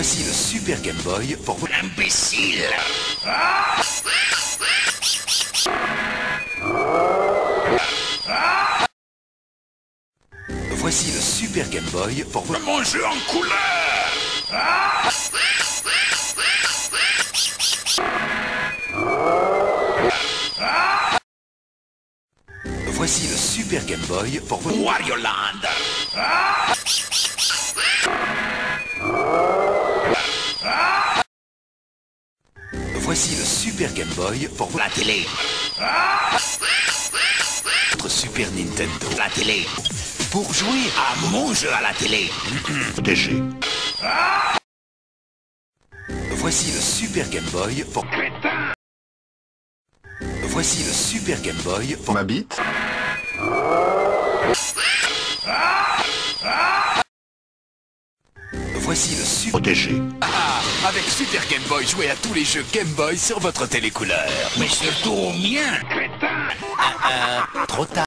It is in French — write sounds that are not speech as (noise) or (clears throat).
Voici le Super Game Boy pour vous. Imbécile Voici le Super Game Boy pour vous. Mon jeu en couleur Voici le Super Game Boy pour vous. Wario Land Voici le Super Game Boy pour. La télé Votre Super Nintendo. La télé Pour jouer À mon jeu à la télé (clears throat) DG. Voici le Super Game Boy pour. Voici le Super Game Boy pour. Ma bite Voici le Super. DG Ah, avec Super Game Boy, jouez à tous les jeux Game Boy sur votre télécouleur. Mais surtout au mien Trop tard.